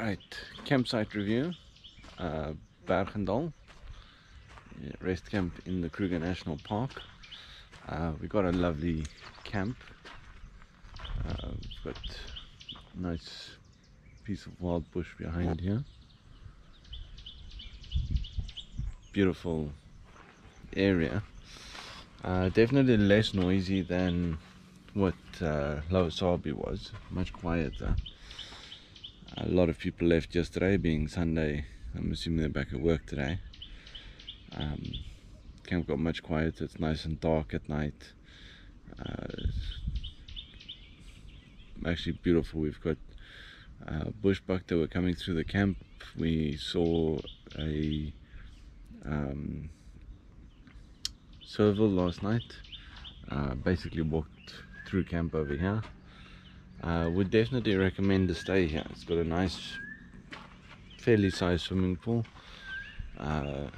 Right, campsite review, uh, Berg-en-dal, rest camp in the Kruger National Park. Uh, we got a lovely camp. Uh, we've got a nice piece of wild bush behind here. Beautiful area. Uh, definitely less noisy than what uh, Lower Sabi was, much quieter a lot of people left yesterday being Sunday. I'm assuming they're back at work today. Um, camp got much quieter. It's nice and dark at night. Uh, actually beautiful. We've got uh, bushbuck that were coming through the camp. We saw a um, serval last night. Uh, basically walked through camp over here uh, would definitely recommend to stay here. It's got a nice fairly sized swimming pool. Uh,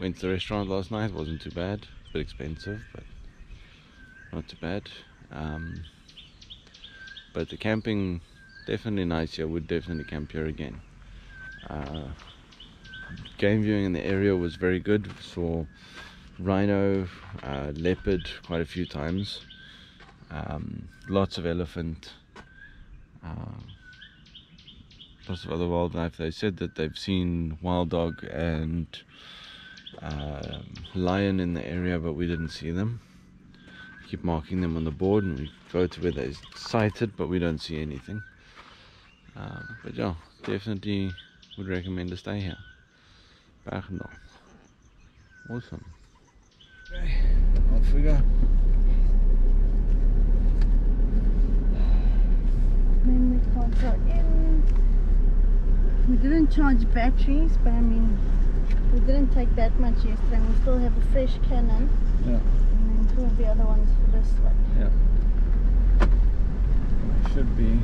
went to the restaurant last night. Wasn't too bad. A bit expensive but not too bad. Um, but the camping definitely nice here. Would definitely camp here again. Uh, game viewing in the area was very good. Saw rhino uh, leopard quite a few times. Um, lots of elephant um, lots of other wildlife. They said that they've seen wild dog and uh, lion in the area, but we didn't see them. Keep marking them on the board, and we go to where they're sighted, but we don't see anything. Um, but yeah, definitely would recommend to stay here. Berg-en-dal. Awesome. Okay, off we go. So in, we didn't charge batteries, but I mean, we didn't take that much yesterday. We still have a fresh Canon. Yeah. And then two of the other ones for this one. Yeah. Should be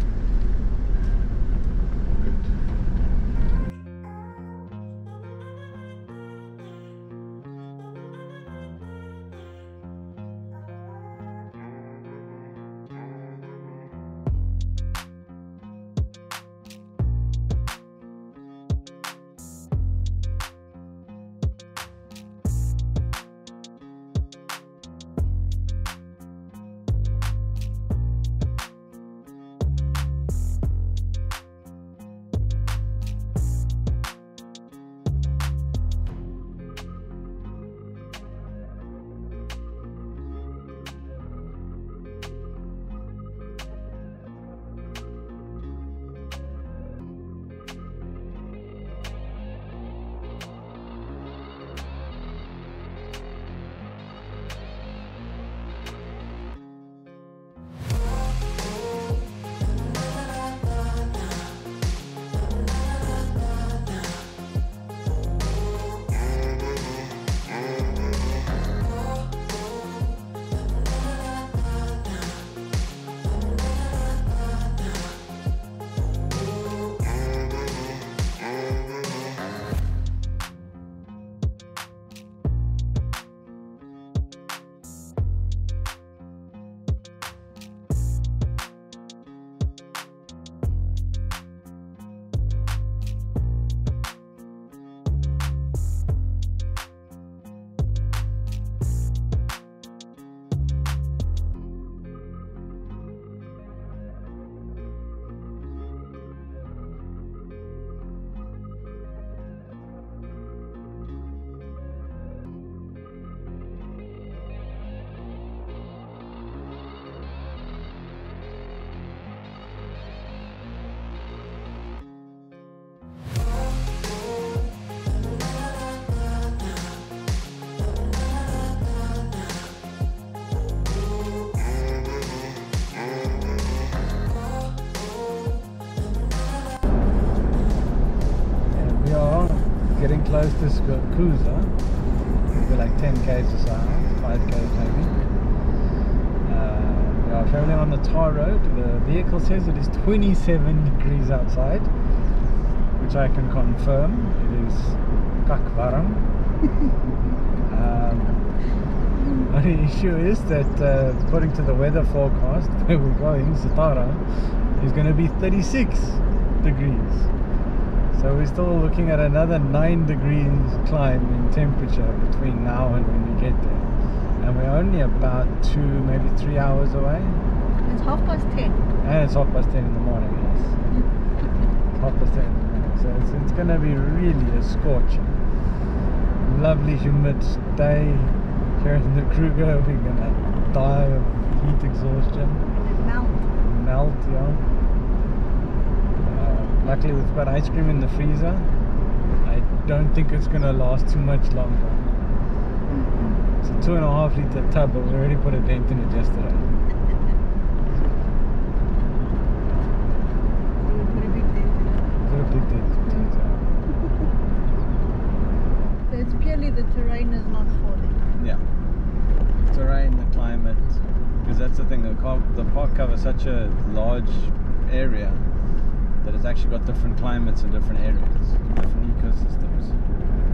close to Skukuza. Maybe like 10 k's or so, 5 k's maybe. Uh, we are traveling on the tar road. The vehicle says it is 27 degrees outside, which I can confirm. It is kakvaram. um, the issue is that uh, according to the weather forecast where we're going, Satara, is going to be 36 degrees So we're still looking at another 9 degrees climb in temperature between now and when we get there. And we're only about 2, maybe 3 hours away. It's half past ten. And it's half past 10 in the morning, yes. It's half past 10 in the morning. So it's, it's going to be really a scorching. Lovely humid day here in the Kruger. We're going to die of heat exhaustion. It melt. Melt, yeah. Luckily, we've got ice cream in the freezer. I don't think it's going to last too much longer. It's a two and a half liter tub, but we already put a dent in it yesterday. We put a big dent in it. Put a big dent in it. So it's purely the terrain is not for them. Yeah. Terrain, the climate, because that's the thing. The, car, the park covers such a large area that it's actually got different climates in different areas, different ecosystems.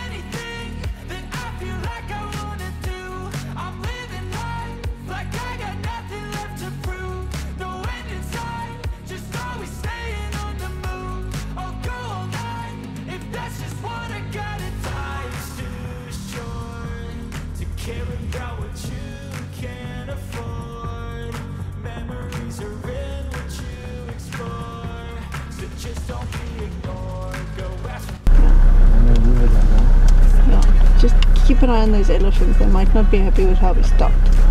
keep an eye on those elephants. They might not be happy with how we stopped.